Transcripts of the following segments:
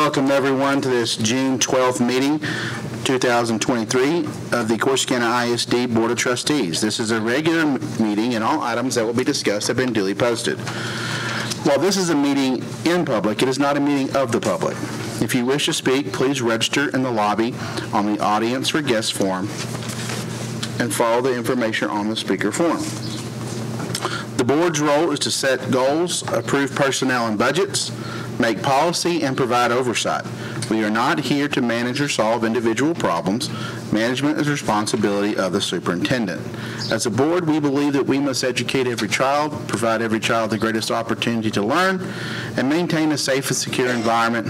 welcome everyone to this June 12th meeting, 2023, of the Corsicana ISD Board of Trustees. This is a regular meeting, and all items that will be discussed have been duly posted. While this is a meeting in public, it is not a meeting of the public. If you wish to speak, please register in the lobby on the audience or guest form and follow the information on the speaker form. The board's role is to set goals, approve personnel and budgets, make policy, and provide oversight. We are not here to manage or solve individual problems. Management is the responsibility of the superintendent. As a board, we believe that we must educate every child, provide every child the greatest opportunity to learn, and maintain a safe and secure environment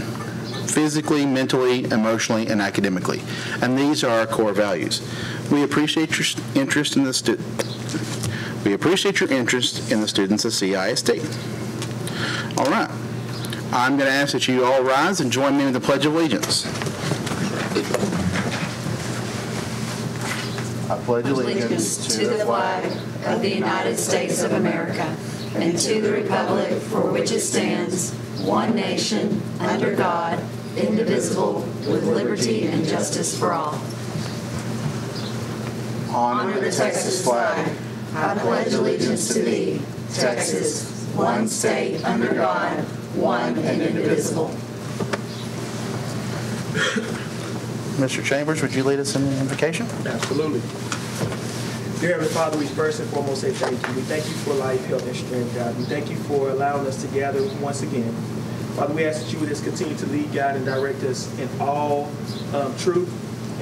physically, mentally, emotionally, and academically. And these are our core values. We appreciate your interest in the we appreciate your interest in the students of CISD. All right. I'm going to ask that you all rise and join me in the Pledge of Allegiance. I pledge allegiance to the flag of the United States of America and to the republic for which it stands, one nation, under God, indivisible, with liberty and justice for all. Honor the Texas flag. I pledge allegiance to thee, Texas, one state under God, one and indivisible. Mr. Chambers, would you lead us in the invocation? Absolutely. Dear Heavenly Father, we first and foremost say thank you. We thank you for life, health, and strength, God. We thank you for allowing us to gather once again. Father, we ask that you would just continue to lead, God, and direct us in all um, truth,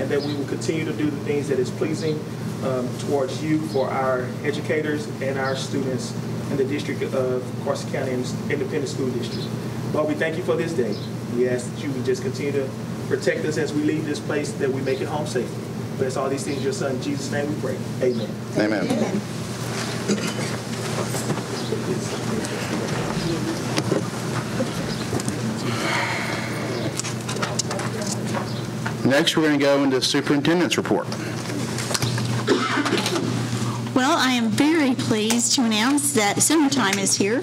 and that we will continue to do the things that is pleasing um, towards you for our educators and our students in the district of Corsicana Independent School District. Lord, we thank you for this day. We ask that you would just continue to protect us as we leave this place, that we make it home safely. Bless all these things your son, in Jesus' name we pray. Amen. Amen. Next, we're going to go into the superintendent's report. I am very pleased to announce that summertime is here.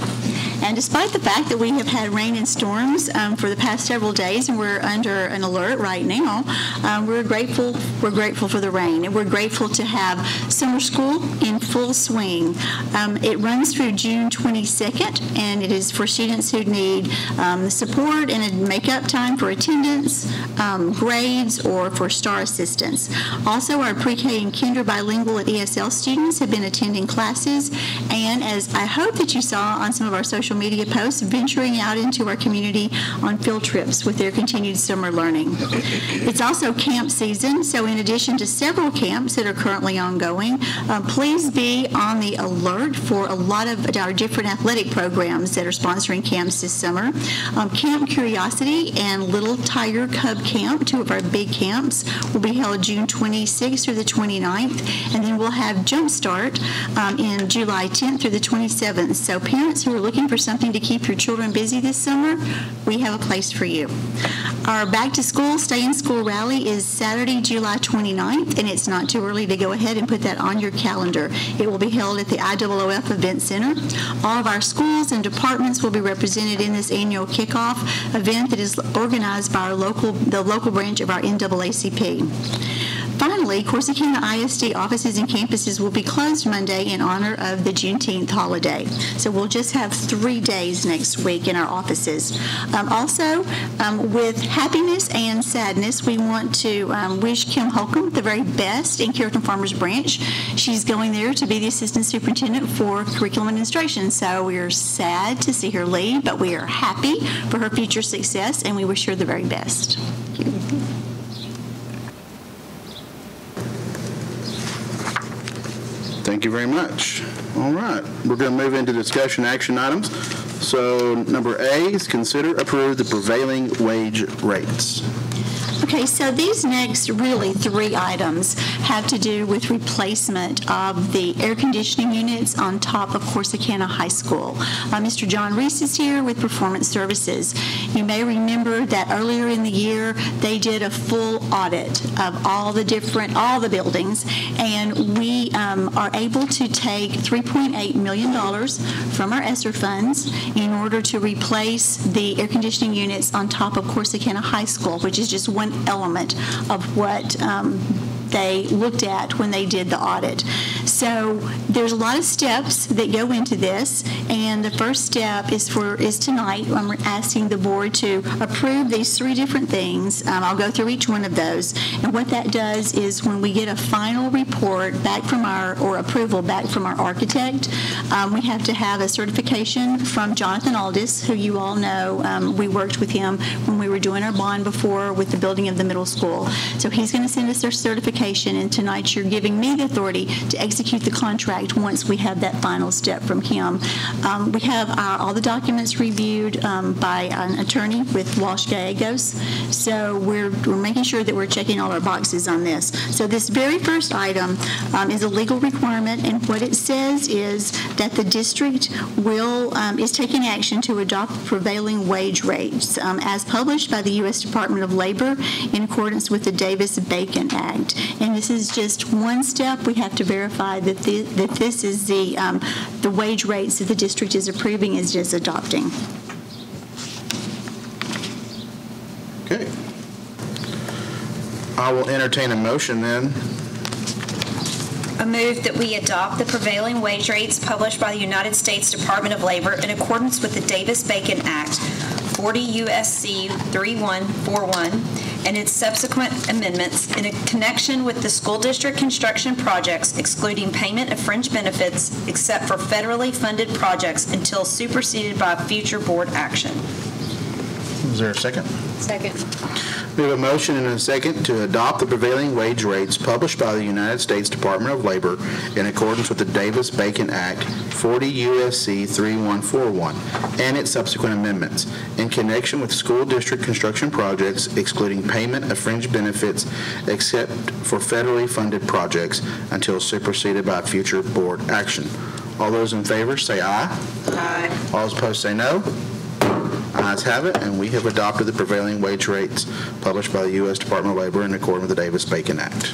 And despite the fact that we have had rain and storms um, for the past several days, and we're under an alert right now, um, we're grateful. We're grateful for the rain, and we're grateful to have summer school in full swing. Um, it runs through June 22nd, and it is for students who need um, support and a make-up time for attendance, um, grades, or for STAR assistance. Also, our pre-K and kinder bilingual at ESL students have been attending classes, and as I hope that you saw on some of our social media posts, venturing out into our community on field trips with their continued summer learning. It's also camp season, so in addition to several camps that are currently ongoing, uh, please be on the alert for a lot of our different athletic programs that are sponsoring camps this summer. Um, Camp Curiosity and Little Tiger Cub Camp, two of our big camps, will be held June 26th through the 29th, and then we'll have Jumpstart um, in July 10th through the 27th. So parents who are looking for something to keep your children busy this summer, we have a place for you. Our back to school, stay in school rally is Saturday, July 29th, and it's not too early to go ahead and put that on your calendar. It will be held at the IOOF Event Center. All of our schools and departments will be represented in this annual kickoff event that is organized by our local, the local branch of our NAACP. Finally, Corsicana ISD offices and campuses will be closed Monday in honor of the Juneteenth holiday. So we'll just have three days next week in our offices. Um, also, um, with happiness and sadness, we want to um, wish Kim Holcomb the very best in Carrollton Farmers Branch. She's going there to be the assistant superintendent for curriculum administration. So we are sad to see her leave, but we are happy for her future success, and we wish her the very best. Thank you very much. All right, we're going to move into discussion action items. So number A is consider approve the prevailing wage rates. Okay, so these next really three items have to do with replacement of the air conditioning units on top of Corsicana High School. Uh, Mr. John Reese is here with Performance Services. You may remember that earlier in the year, they did a full audit of all the different, all the buildings, and we um, are able to take $3.8 million from our ESSER funds in order to replace the air conditioning units on top of Corsicana High School, which is just one element of what um, they looked at when they did the audit. So there's a lot of steps that go into this, and the first step is for, is tonight, I'm asking the board to approve these three different things. Um, I'll go through each one of those, and what that does is when we get a final report back from our, or approval back from our architect, um, we have to have a certification from Jonathan Aldis, who you all know, um, we worked with him when we were doing our bond before with the building of the middle school. So he's going to send us their certification, and tonight you're giving me the authority to execute the contract once we have that final step from him. Um, We have our- all the documents reviewed um, by an attorney with Walsh Gallegos, so we're we're making sure that we're checking all our boxes on this. So this very first item um, is a legal requirement, and what it says is that the district will, um, is taking action to adopt prevailing wage rates um, as published by the U.S. Department of Labor in accordance with the Davis-Bacon Act. And this is just one step. We have to verify that thi- that this is the, um, the wage rates that the district is approving is just adopting. Okay. I will entertain a motion then. A move that we adopt the prevailing wage rates published by the United States Department of Labor in accordance with the Davis-Bacon Act, 40 U.S.C. 3141, and its subsequent amendments in a connection with the school district construction projects excluding payment of fringe benefits except for federally funded projects until superseded by future board action. Is there a second? Second. We have a motion and a second to adopt the prevailing wage rates published by the United States Department of Labor in accordance with the Davis-Bacon Act, 40 U.S.C. 3141, and its subsequent amendments in connection with school district construction projects excluding payment of fringe benefits except for federally funded projects until superseded by future board action. All those in favor, say aye. Aye. All those opposed, say no. Ayes have it, and we have adopted the prevailing wage rates published by the U.S. Department of Labor in accordance with the Davis-Bacon Act.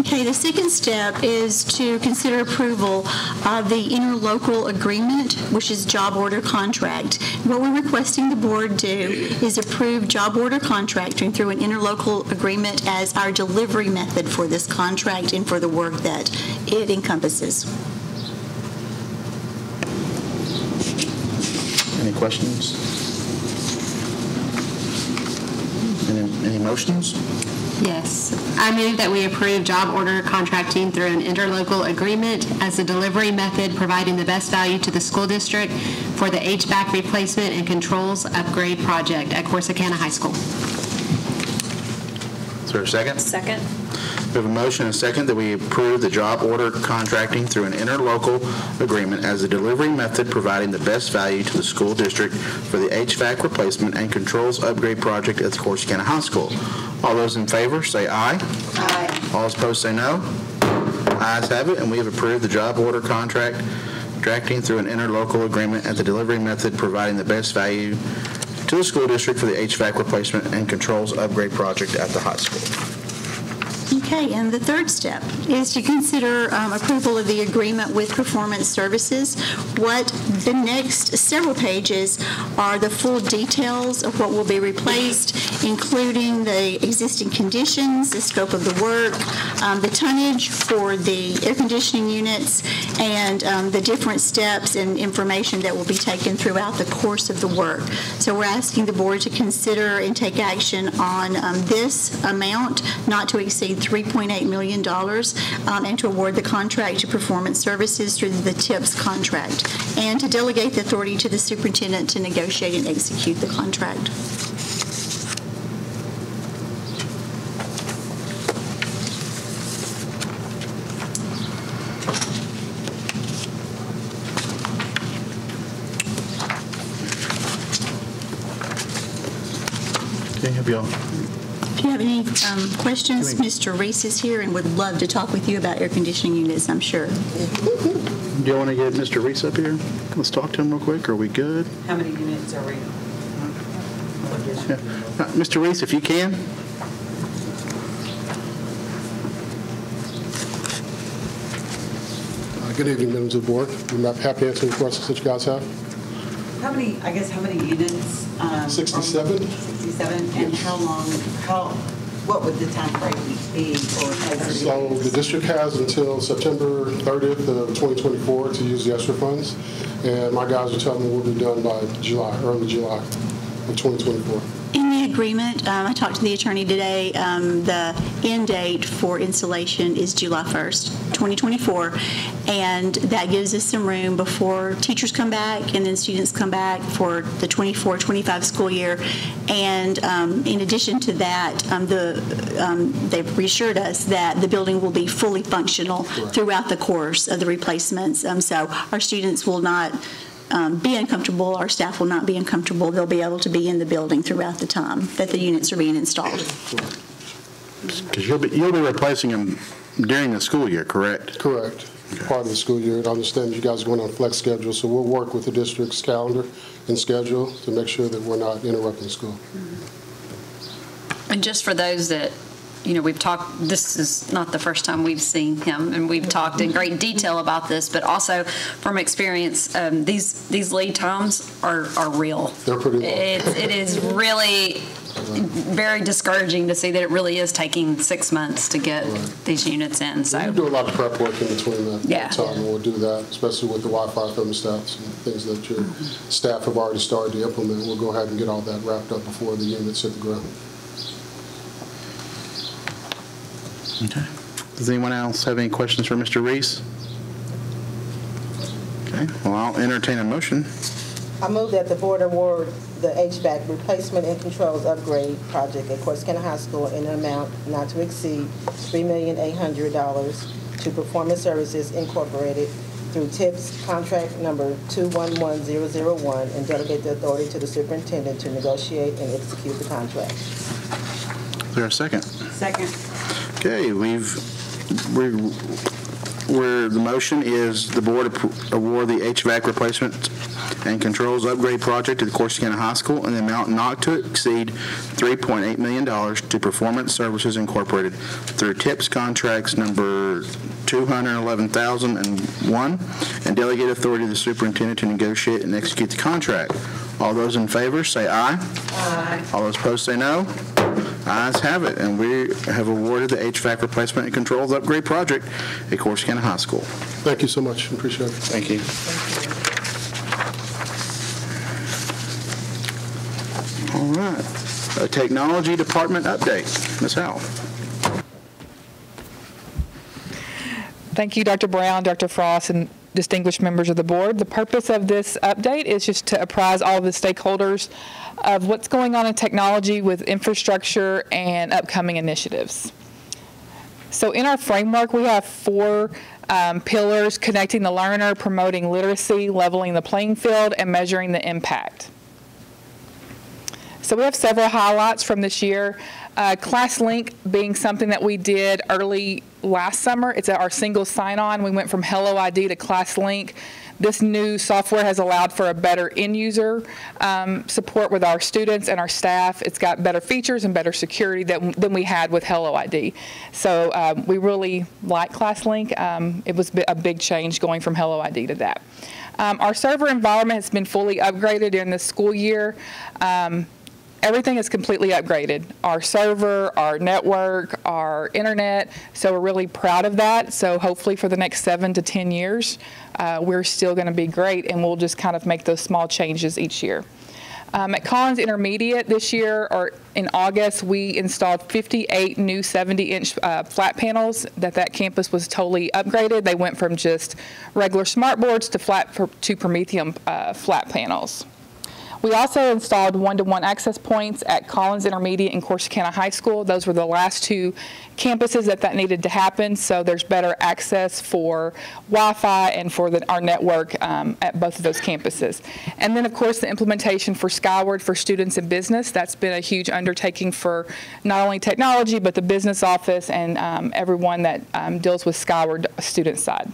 Okay, the second step is to consider approval of the interlocal agreement, which is job order contract. What we're requesting the board do is approve job order contracting through an interlocal agreement as our delivery method for this contract and for the work that it encompasses. Any questions? Any any motions? Yes. I move that we approve job order contracting through an interlocal agreement as the delivery method providing the best value to the school district for the HVAC replacement and controls upgrade project at Corsicana High School. Is there a second? Second. We have a motion and a second that we approve the job order contracting through an interlocal agreement as the delivery method providing the best value to the school district for the HVAC replacement and controls upgrade project at the Corsicana High School. All those in favor, say aye. Aye. All those opposed, say no. Ayes have it, and we have approved the job order contract contracting through an interlocal agreement as the delivery method providing the best value to the school district for the HVAC replacement and controls upgrade project at the high school. Okay, and the third step is to consider um, approval of the agreement with Performance Services. What the next several pages are the full details of what will be replaced, including the existing conditions, the scope of the work, um, the tonnage for the air conditioning units, and um, the different steps and information that will be taken throughout the course of the work. So we're asking the board to consider and take action on um, this amount, not to exceed $3.8 million, um, and to award the contract to Performance Services through the TIPS contract, and to delegate the authority to the superintendent to negotiate and execute the contract. Okay, have y'all, If you have any um, questions, Mr. Reese is here and would love to talk with you about air conditioning units, I'm sure. Do you want to get Mr. Reese up here? Let's talk to him real quick. Are we good? How many units are we? Yeah. Uh, Mr. Reese, if you can. Uh, Good evening, members of the board. I'm happy to answer any questions that you guys have. How many, I guess, how many units? um, 67. 67, and how long, how, what would the be? So the district has until September 30th of 2024 to use the ESSER funds, and my guys are telling me we'll be done by July, early July of 2024. In the agreement, um, I talked to the attorney today, um, the end date for installation is July 1st, 2024, and that gives us some room before teachers come back and then students come back for the 24-25 school year. And um, in addition to that, um, the, um, they've reassured us that the building will be fully functional throughout the course of the replacements. Um, So our students will not um, be uncomfortable, our staff will not be uncomfortable. They'll be able to be in the building throughout the time that the units are being installed. Because you'll be, you'll be replacing them during the school year, correct? Correct. Part of the school year. I understand you guys are going on a flex schedule, so we'll work with the district's calendar and schedule to make sure that we're not interrupting school. And just for those that, you know, we've talked, this is not the first time we've seen him, and we've talked in great detail about this, but also from experience, um, these, these lead times are, are real. They're pretty long. It's, it is really very discouraging to see that it really is taking six months to get Right. these units in, So We do a lot of prep work in between that Yeah. time, and we'll do that, especially with the Wi-Fi thermostats and things that your staff have already started to implement. We'll go ahead and get all that wrapped up before the units hit the ground. Okay. Does anyone else have any questions for Mr. Reese? Okay, well, I'll entertain a motion. I move that the board award the HVAC replacement and controls upgrade project at Corsicana High School in an amount not to exceed $3,800 to Performance Services Incorporated through TIPS contract number 211001 and delegate the authority to the superintendent to negotiate and execute the contract. Is there a second? Second. Okay, we've, we're, where the motion is the board award the HVAC replacement and controls upgrade project to the Corsicana High School in the amount not to exceed $3.8 million to Performance Services Incorporated through TIPS contracts number 211001 and delegate authority to the superintendent to negotiate and execute the contract. All those in favor, say aye. Aye. All those opposed, say no. Ayes have it, and we have awarded the HVAC replacement and controls upgrade project at Corsicana High School. Thank you so much, appreciate it. Thank you. All right. A Technology Department update. Ms. Howell. Thank you, Dr. Brown, Dr. Frost, and distinguished members of the board. The purpose of this update is just to apprise all the stakeholders of what's going on in technology with infrastructure and upcoming initiatives. So in our framework, we have four um, pillars, connecting the learner, promoting literacy, leveling the playing field, and measuring the impact. So we have several highlights from this year. Uh, ClassLink being something that we did early last summer. It's our single sign-on. We went from Hello ID to ClassLink. This new software has allowed for a better end-user um, support with our students and our staff. It's got better features and better security than, than we had with Hello ID. So um, we really like ClassLink. Um, it was a big change going from Hello ID to that. Um, our server environment has been fully upgraded during the school year. Everything is completely upgraded. Our server, our network, our internet. So we're really proud of that. So hopefully for the next seven to 10 years, uh, we're still going to be great and we'll just kind of make those small changes each year. Um, at Collins Intermediate this year, or in August, we installed 58 new 70-inch uh, flat panels. That that campus was totally upgraded. They went from just regular smart boards to flat to Promethean uh, flat panels. We also installed one-to-one access points at Collins Intermediate and Corsicana High School. Those were the last two campuses that that needed to happen, so there's better access for Wi-Fi and for the- our network um, at both of those campuses. And then, of course, the implementation for Skyward for students and business. That's been a huge undertaking for not only technology, but the business office and um, everyone that um, deals with Skyward student side.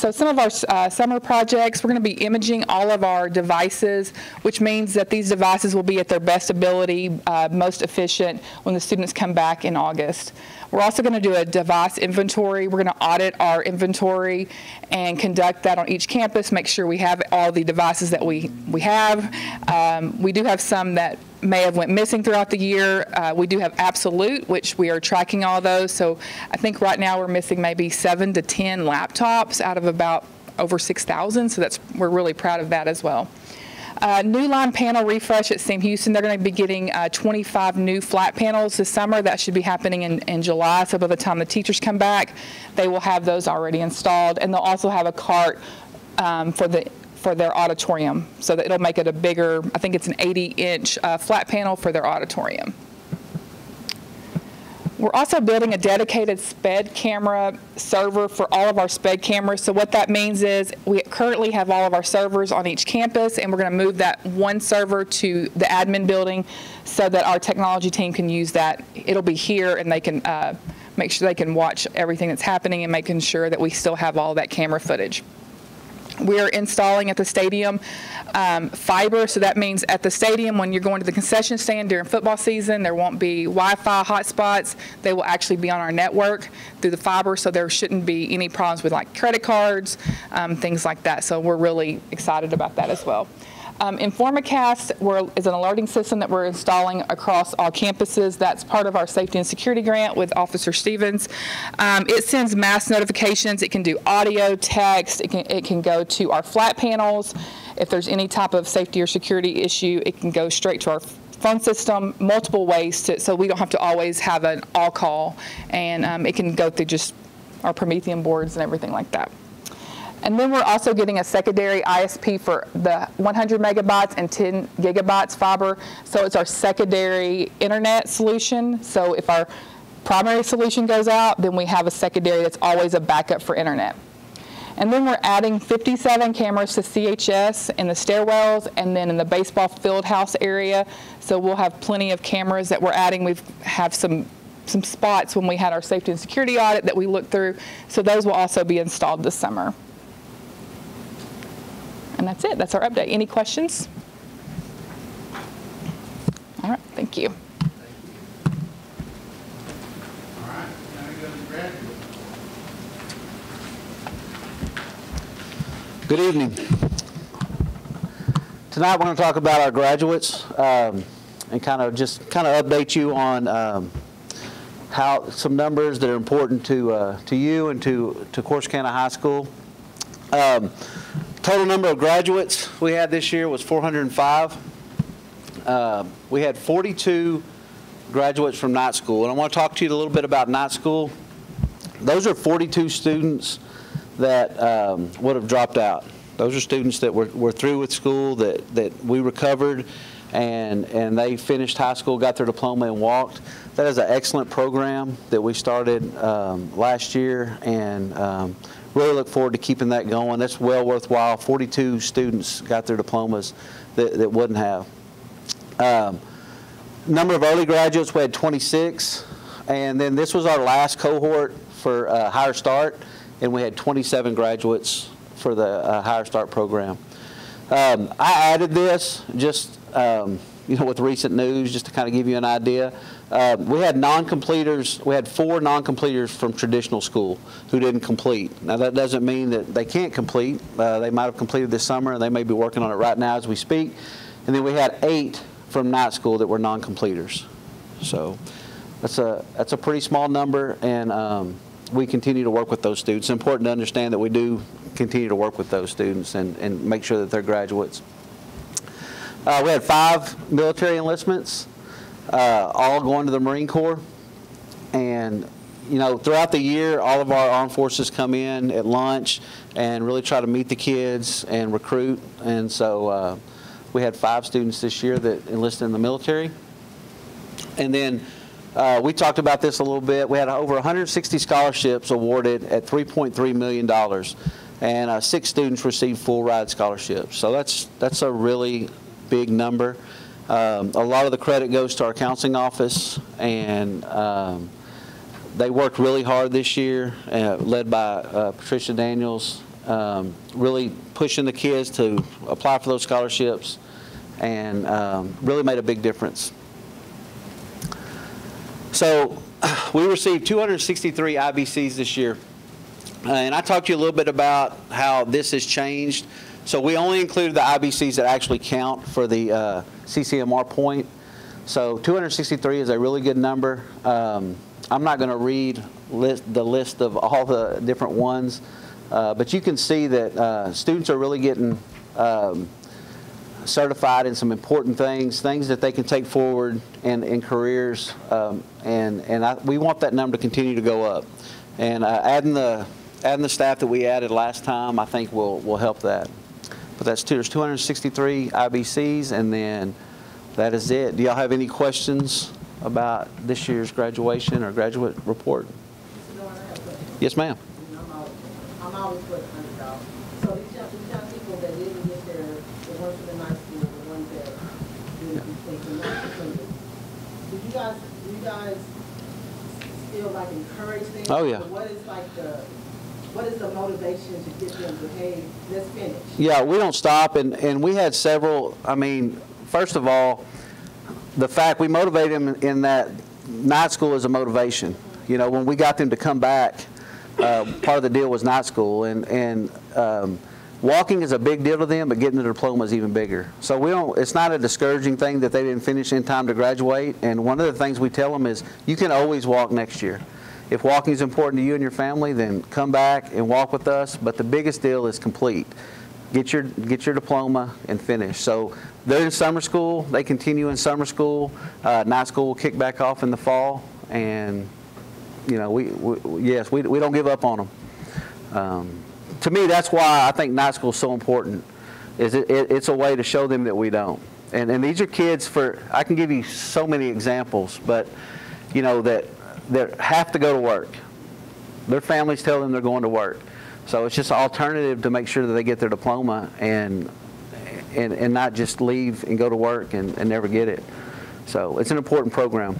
So some of our uh, summer projects, we're going to be imaging all of our devices, which means that these devices will be at their best ability, uh, most efficient when the students come back in August. We're also going to do a device inventory. We're going to audit our inventory and conduct that on each campus, make sure we have all the devices that we, we have. Um, we do have some that may have went missing throughout the year. Uh, we do have absolute, which we are tracking all those. So I think right now we're missing maybe seven to 10 laptops out of about over 6,000. So that's we're really proud of that as well. Uh, Newline panel refresh at Sam Houston. They're going to be getting uh, 25 new flat panels this summer. That should be happening in, in July. So by the time the teachers come back, they will have those already installed. And they'll also have a cart um, for the for their auditorium. So that it'll make it a bigger, I think it's an 80-inch uh, flat panel for their auditorium. We're also building a dedicated SPED camera server for all of our SPED cameras. So what that means is we currently have all of our servers on each campus, and we're going to move that one server to the admin building so that our technology team can use that. It'll be here, and they can uh, make sure they can watch everything that's happening and making sure that we still have all that camera footage. We're installing at the stadium um, fiber, so that means at the stadium, when you're going to the concession stand during football season, there won't be Wi-Fi hotspots. They will actually be on our network through the fiber, so there shouldn't be any problems with like credit cards, um, things like that. So we're really excited about that as well. Um, Informacast we're, is an alerting system that we're installing across all campuses. That's part of our safety and security grant with Officer Stevens. Um, it sends mass notifications. It can do audio, text. It can, it can go to our flat panels. If there's any type of safety or security issue, it can go straight to our phone system, multiple ways to, so we don't have to always have an all call. And um, it can go through just our Promethean boards and everything like that. And then we're also getting a secondary ISP for the 100 megabytes and 10 gigabytes fiber. So it's our secondary internet solution. So if our primary solution goes out, then we have a secondary that's always a backup for internet. And then we're adding 57 cameras to CHS in the stairwells and then in the baseball field house area. So we'll have plenty of cameras that we're adding. We have some some spots when we had our safety and security audit that we looked through. So those will also be installed this summer. And that's it. That's our update. Any questions? All right. Thank you. Good evening. Tonight we're going to talk about our graduates um, and kind of just kind of update you on um, how some numbers that are important to uh, to you and to to Corsicana High School. Um, total number of graduates we had this year was 405. Uh, we had 42 graduates from night school, and I want to talk to you a little bit about night school. Those are 42 students that um, would have dropped out. Those are students that were, were through with school, that, that we recovered, and, and they finished high school, got their diploma, and walked. That is an excellent program that we started um, last year, and um, really look forward to keeping that going. That's well worthwhile. 42 students got their diplomas that, that wouldn't have. Um, number of early graduates, we had 26, and then this was our last cohort for uh, Higher Start, and we had 27 graduates for the uh, Higher Start program. Um, I added this just, um, you know, with recent news, just to kind of give you an idea. Uh, we had non-completers, we had four non-completers from traditional school who didn't complete. Now that doesn't mean that they can't complete. Uh, they might have completed this summer and they may be working on it right now as we speak. And then we had eight from night school that were non-completers. So that's a, that's a pretty small number and um, we continue to work with those students. It's important to understand that we do continue to work with those students and, and make sure that they're graduates. Uh, we had five military enlistments, uh, all going to the Marine Corps. And you know, throughout the year, all of our armed forces come in at lunch and really try to meet the kids and recruit. And so uh, we had five students this year that enlisted in the military. And then uh, we talked about this a little bit. We had over 160 scholarships awarded at $3.3 million, and uh, six students received full ride scholarships. So that's that's a really big number. Um, a lot of the credit goes to our counseling office, and um, they worked really hard this year, uh, led by uh, Patricia Daniels, um, really pushing the kids to apply for those scholarships, and um, really made a big difference. So we received 263 IBCs this year. And I talked to you a little bit about how this has changed. So we only included the IBCs that actually count for the uh, CCMR point. So 263 is a really good number. Um, I'm not going to read list, the list of all the different ones, uh, but you can see that uh, students are really getting um, certified in some important things, things that they can take forward in, in careers, um, and and I, we want that number to continue to go up. And uh, adding the adding the staff that we added last time, I think will will help that. But that's two, there's 263 IBCs, and then that is it. Do y'all have any questions about this year's graduation or graduate report? Yes, ma'am. I'm always underdog. So these young, these young people that didn't get their, the ones from the night school, the ones that didn't complete the night completed. Do you guys, do you guys still like encourage them? Oh, yeah. What is like the, what is the motivation to get them to, hey, let's finish? Yeah, we don't stop, and, and we had several, I mean, first of all, the fact we motivate them in that night school is a motivation. You know, when we got them to come back, uh, part of the deal was night school, and, and um, walking is a big deal to them, but getting the diploma is even bigger. So we don't, it's not a discouraging thing that they didn't finish in time to graduate, and one of the things we tell them is you can always walk next year. If walking is important to you and your family, then come back and walk with us, but the biggest deal is complete get your get your diploma and finish. So they're in summer school. They continue in summer school. Uh, night school will kick back off in the fall, and you know we, we yes we, we don't give up on them. Um, to me, that's why I think night school is so important. Is it, it, it's a way to show them that we don't. And and these are kids for I can give you so many examples, but you know that that have to go to work. Their families tell them they're going to work. So it's just an alternative to make sure that they get their diploma and and, and not just leave and go to work and, and never get it. So it's an important program.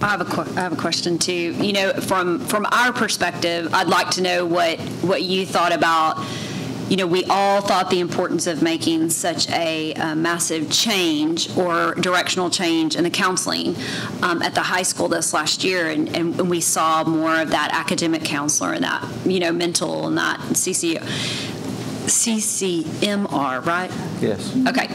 I have a I have a question too. You know, from from our perspective, I'd like to know what what you thought about. You know, we all thought the importance of making such a, uh massive change or directional change in the counseling um, at the high school this last year, and, and, we saw more of that academic counselor and that you know mental and that CC, CCMR, right? Yes. Okay.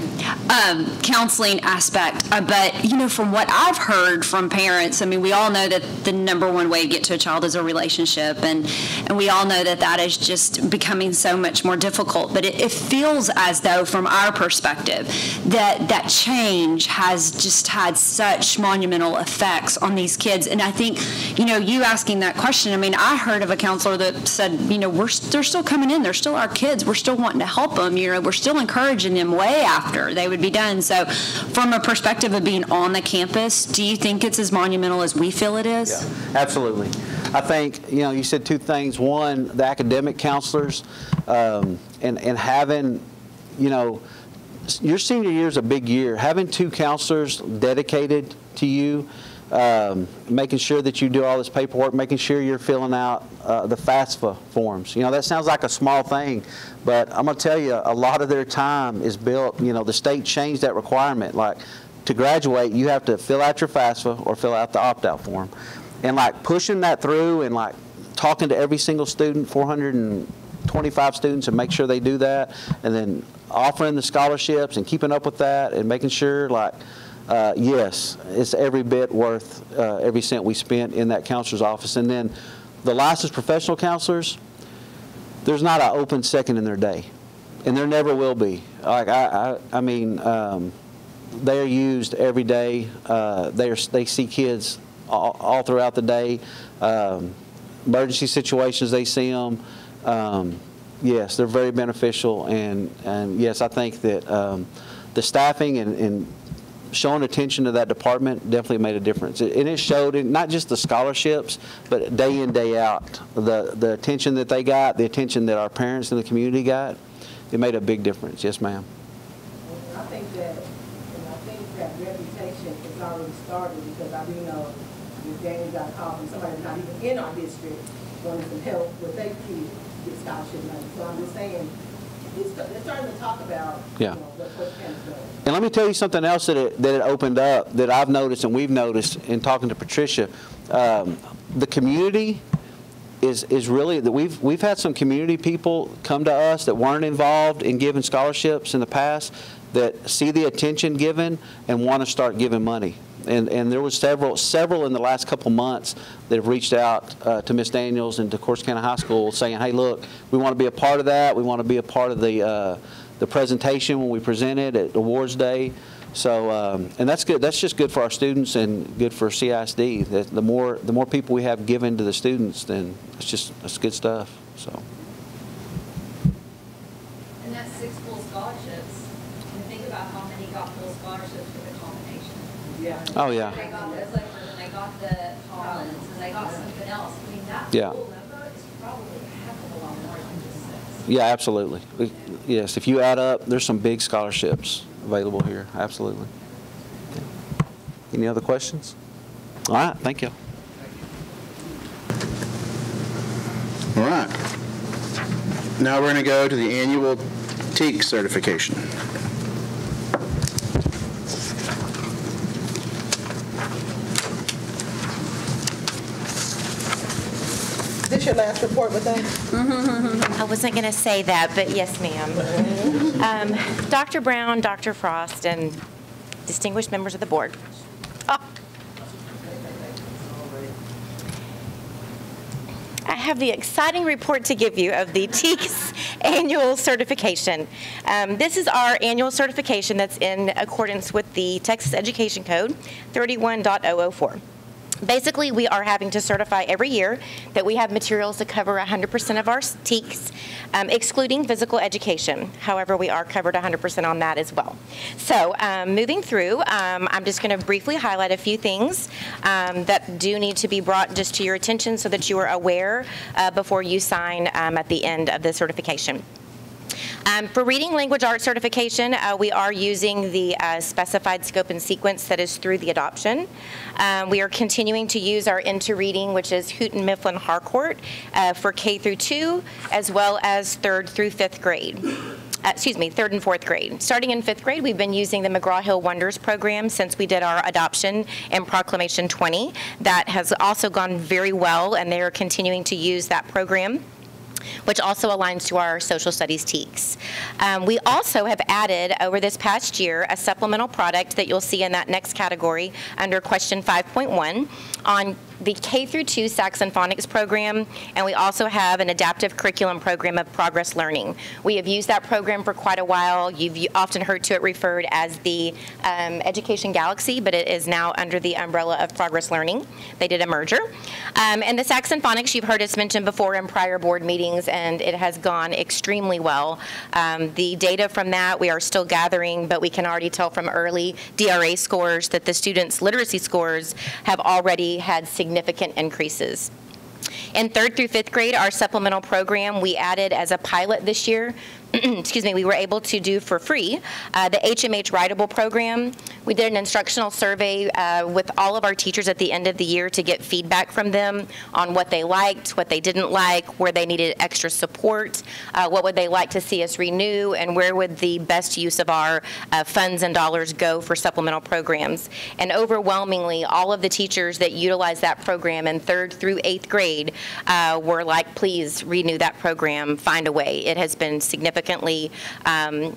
Um, counseling aspect. Uh, but, you know, from what I've heard from parents, I mean, we all know that the number one way to get to a child is a relationship. And, and we all know that that is just becoming so much more difficult. But it, it feels as though, from our perspective, that that change has just had such monumental effects on these kids. And I think, you know, you asking that question, I mean, I heard of a counselor that said, you know, we're, they're still coming in. They're still our kids. We're still wanting to help them. You know, we're still encouraging them way after they would be done. So, from a perspective of being on the campus, do you think it's as monumental as we feel it is? Yeah, absolutely. I think, you know, you said two things. One, the academic counselors um, and, and having, you know, your senior year is a big year. Having two counselors dedicated to you, um, making sure that you do all this paperwork, making sure you're filling out uh, the FAFSA forms. You know, that sounds like a small thing, but I'm going to tell you, a lot of their time is built, you know, the state changed that requirement. Like, to graduate, you have to fill out your FAFSA or fill out the opt-out form. And like pushing that through and like talking to every single student, 425 students, and make sure they do that, and then offering the scholarships and keeping up with that and making sure like, uh, yes, it's every bit worth uh, every cent we spent in that counselor's office. And then the licensed professional counselors, there's not an open second in their day, and there never will be. Like I, I, I mean, um, they're used every day. Uh, they are, they see kids all all throughout the day. Um, Emergency situations, they see them. Um, Yes, they're very beneficial, and, and yes, I think that um, the staffing and, and showing attention to that department definitely made a difference. And it showed in not just the scholarships, but day in, day out, the, the attention that they got, the attention that our parents in the community got, it made a big difference. Yes, ma'am. I think that, and I think that reputation has already started because I do know Ms. Daniel got called from somebody not even in our district wanting some help with their kids get scholarship money. So I'm just saying, they're starting to talk about, you Yeah. know, what Coach And let me tell you something else that it, that it opened up that I've noticed and we've noticed in talking to Patricia. Um, the community is, is really, that we've, we've had some community people come to us that weren't involved in giving scholarships in the past that see the attention given and want to start giving money. And, and there was several, several in the last couple months that have reached out uh, to Miss Daniels and to Corsicana High School saying, hey, look, we want to be a part of that. We want to be a part of the, uh, the presentation when we present it at Awards Day. So, um, and that's good. That's just good for our students and good for CISD. That the more the more people we have given to the students, then it's just it's good stuff. So, And that's six full scholarships. And think about how many got full scholarships for the combination. Yeah. Oh, yeah. They got the Clifford, and got the Collins, and they got something else. I mean, that Yeah. number is probably a a lot more than just six. yeah, absolutely. We- Yes, if you add up, there's some big scholarships available here. Absolutely. Any other questions? All right. Thank you. All right. Now we're going to go to the annual TEKS certification. This your last report with us? I wasn't going to say that, but yes, ma'am. Um, Dr. Brown, Dr. Frost, and distinguished members of the board. Oh. I have the exciting report to give you of the TEKS annual certification. Um, This is our annual certification that's in accordance with the Texas Education Code 31.004. Basically, we are having to certify every year that we have materials to cover 100% of our TEKS, um, excluding physical education. However, we are covered 100% on that as well. So, um, moving through, um, I'm just going to briefly highlight a few things um, that do need to be brought just to your attention so that you are aware uh, before you sign um, at the end of the certification. Um, For reading language arts certification, uh, we are using the uh, specified scope and sequence that is through the adoption. Um, We are continuing to use our into reading, which is Houghton Mifflin Harcourt, uh, for K through 2, as well as third through fifth grade. Uh, Excuse me, third and fourth grade. Starting in fifth grade, we've been using the McGraw-Hill Wonders program since we did our adoption in Proclamation 20. That has also gone very well, and they are continuing to use that program which also aligns to our social studies TEKS. Um, we also have added over this past year a supplemental product that you'll see in that next category under question 5.1 on the K through 2 Saxon Phonics program, and we also have an adaptive curriculum program of progress learning. We have used that program for quite a while. You've often heard to it referred as the um, Education Galaxy, but it is now under the umbrella of progress learning. They did a merger. Um, and the Saxon Phonics, you've heard us mention before in prior board meetings, and it has gone extremely well. Um, the data from that we are still gathering, but we can already tell from early DRA scores that the students' literacy scores have already had significant increases. In third through fifth grade, our supplemental program, we added as a pilot this year, excuse me, we were able to do for free uh, the HMH Writable program. We did an instructional survey uh, with all of our teachers at the end of the year to get feedback from them on what they liked, what they didn't like, where they needed extra support, uh, what would they like to see us renew, and where would the best use of our uh, funds and dollars go for supplemental programs. And overwhelmingly, all of the teachers that utilized that program in third through eighth grade uh, were like, please renew that program, find a way. It has been significantly um,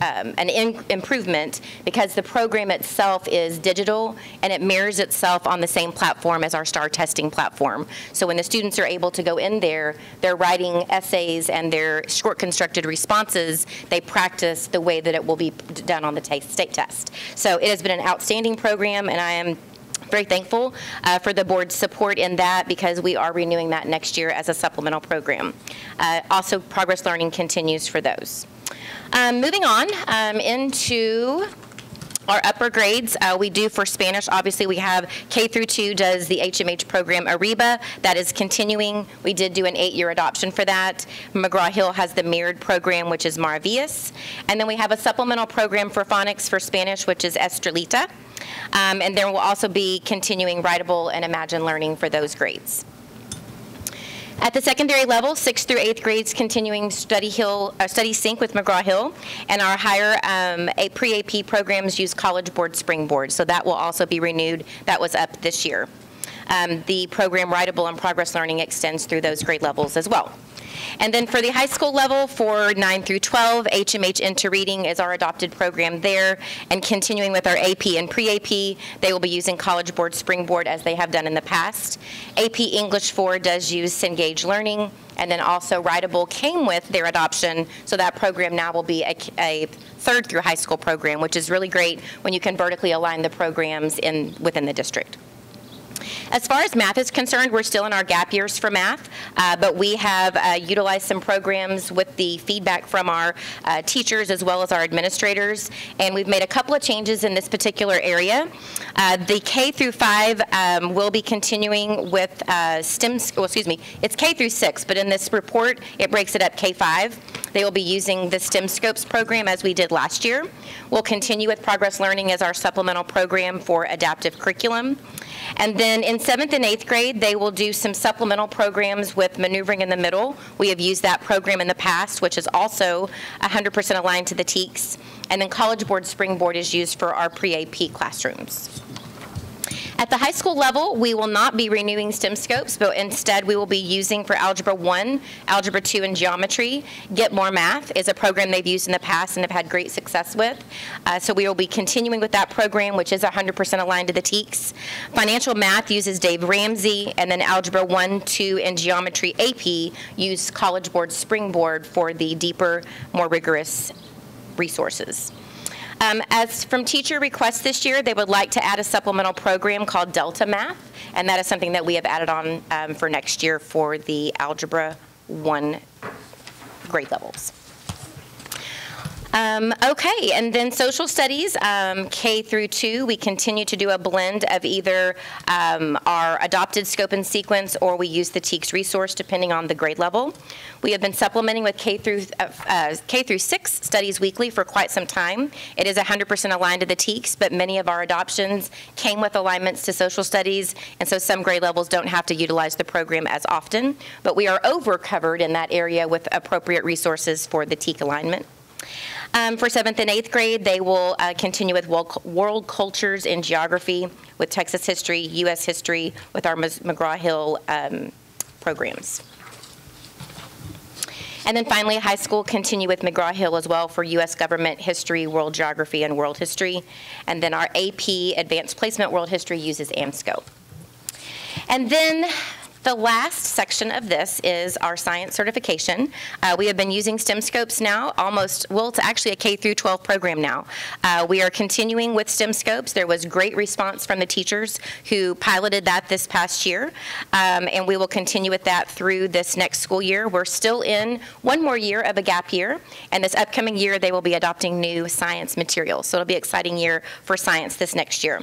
um, an improvement because the program itself is digital and it mirrors itself on the same platform as our STAR testing platform. So when the students are able to go in there, they're writing essays and their short constructed responses, they practice the way that it will be done on the state test. So it has been an outstanding program and I am very thankful uh, for the board's support in that because we are renewing that next year as a supplemental program. Uh, Also, Progress Learning continues for those. Um, Moving on um, into our upper grades, uh, we do for Spanish, obviously, we have K through 2 does the HMH program Arriba. That is continuing. We did do an eight-year adoption for that. McGraw-Hill has the mirrored program, which is Maravillas. And then we have a supplemental program for phonics for Spanish, which is Estrellita. Um, And there will also be continuing writable and Imagine Learning for those grades. At the secondary level, sixth through eighth grades continuing study hill, uh, study sync with McGraw-Hill, and our higher um, a pre-AP programs use College Board Springboard, so that will also be renewed. That was up this year. Um, the program Writable and Progress Learning extends through those grade levels as well. And then for the high school level, for 9 through 12, HMH Into Reading is our adopted program there. And continuing with our AP and pre-AP, they will be using College Board Springboard as they have done in the past. AP English 4 does use Cengage Learning. And then also Writable came with their adoption, so that program now will be a, a third through high school program, which is really great when you can vertically align the programs in, within the district. As far as math is concerned, we're still in our gap years for math, uh, but we have uh, utilized some programs with the feedback from our uh, teachers as well as our administrators, and we've made a couple of changes in this particular area. Uh, the K through 5 um, will be continuing with uh, STEM, well, excuse me, it's K through 6, but in this report, it breaks it up K5. They will be using the STEM Scopes program as we did last year. We'll continue with Progress Learning as our supplemental program for adaptive curriculum. And then in seventh and eighth grade, they will do some supplemental programs with Maneuvering in the Middle. We have used that program in the past, which is also 100% aligned to the TEKS. And then College Board Springboard is used for our pre-AP classrooms. At the high school level, we will not be renewing STEM scopes, but instead we will be using for Algebra 1, Algebra 2, and Geometry. Get More Math is a program they've used in the past and have had great success with. Uh, so we will be continuing with that program, which is 100% aligned to the TEKS. Financial Math uses Dave Ramsey, and then Algebra 1, 2, and Geometry AP use College Board Springboard for the deeper, more rigorous resources. Um, As from teacher requests this year, they would like to add a supplemental program called Delta Math, and that is something that we have added on um, for next year for the Algebra 1 grade levels. Um, okay, and then social studies, um, K through 2, we continue to do a blend of either um, our adopted scope and sequence or we use the TEKS resource depending on the grade level. We have been supplementing with K through uh, uh, K through 6 studies weekly for quite some time. It is 100% aligned to the TEKS, but many of our adoptions came with alignments to social studies, and so some grade levels don't have to utilize the program as often. But we are over covered in that area with appropriate resources for the TEK alignment. Um, for seventh and eighth grade, they will uh, continue with world, world cultures and geography, with Texas history, U.S. history, with our McGraw-Hill um, programs. And then finally, high school continue with McGraw-Hill as well for U.S. government history, world geography, and world history. And then our AP Advanced Placement World History uses AMSCO. And then the last section of this is our science certification. Uh, we have been using STEM scopes now almost, well, it's actually a K through 12 program now. Uh, we are continuing with STEM scopes. There was great response from the teachers who piloted that this past year, um, and we will continue with that through this next school year. We're still in one more year of a gap year, and this upcoming year they will be adopting new science materials. So it'll be an exciting year for science this next year.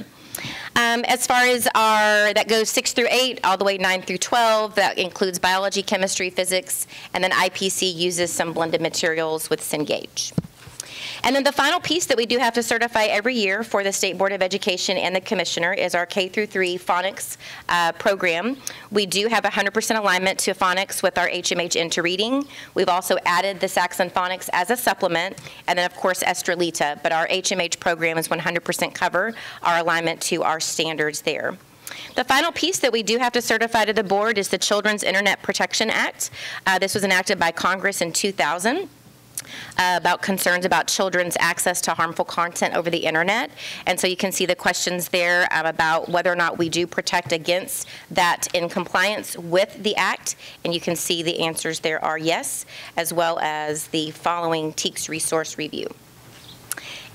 Um, as far as our, that goes 6 through 8, all the way 9 through 12, that includes biology, chemistry, physics, and then IPC uses some blended materials with Cengage. And then the final piece that we do have to certify every year for the State Board of Education and the Commissioner is our K through 3 phonics uh, program. We do have 100% alignment to phonics with our HMH into reading. We've also added the Saxon phonics as a supplement, and then of course Estrellita, but our HMH program is 100% cover our alignment to our standards there. The final piece that we do have to certify to the board is the Children's Internet Protection Act. Uh, this was enacted by Congress in 2000 uh, about concerns about children's access to harmful content over the internet. And so you can see the questions there um, about whether or not we do protect against that in compliance with the Act. And you can see the answers there are yes, as well as the following TEKS resource review.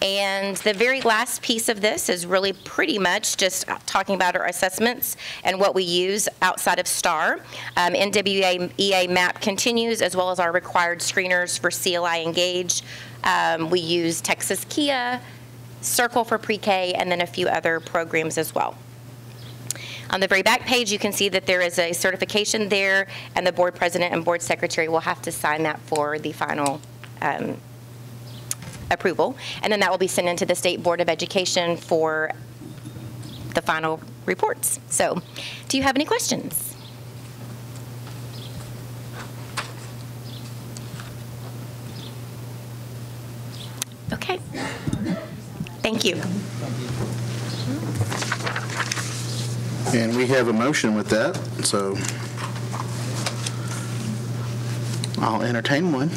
And the very last piece of this is really pretty much just talking about our assessments and what we use outside of STAR. Um, NWEA EA MAP continues, as well as our required screeners for CLI Engage. Um, We use Texas KEA, Circle for pre-K, and then a few other programs as well. On the very back page, you can see that there is a certification there, and the board president and board secretary will have to sign that for the final um, approval. And then that will be sent into the State Board of Education for the final reports. So, do you have any questions? Okay. Thank you. And we have a motion with that, so I'll entertain one.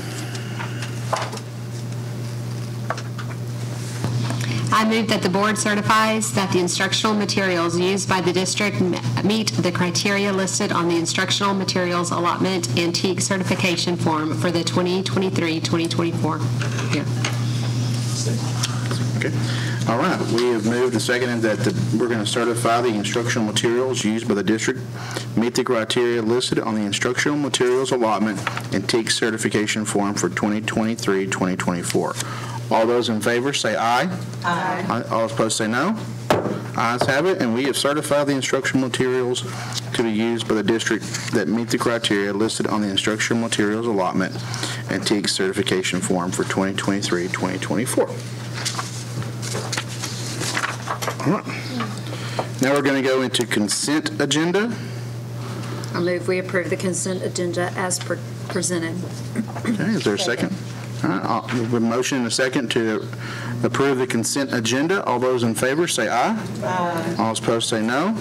I move that the board certifies that the instructional materials used by the district meet the criteria listed on the instructional materials allotment and TEKS certification form for the 2023-2024 year. Okay. All right, we have moved and seconded that the- we're going to certify the instructional materials used by the district meet the criteria listed on the instructional materials allotment and TEKS certification form for 2023-2024. All those in favor, say aye. Aye. All opposed, say no. Ayes have it, and we have certified the instructional materials to be used by the district that meet the criteria listed on the instructional materials allotment and TEKS certification form for 2023-2024. All right. Now we're going to go into consent agenda. I move we approve the consent agenda as pre- presented. Okay, is there a second? All right, I'll- have a motion and a second to approve the consent agenda. All those in favor, say aye. Aye. All opposed, say no.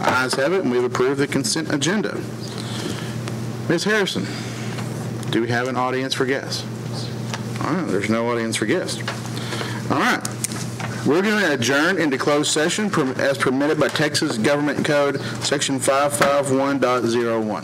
Ayes have it, and we've approved the consent agenda. Ms. Harrison, do we have an audience for guests? All right, there's no audience for guests. All right. We're going to adjourn into closed session per- as permitted by Texas Government Code, Section 551.01.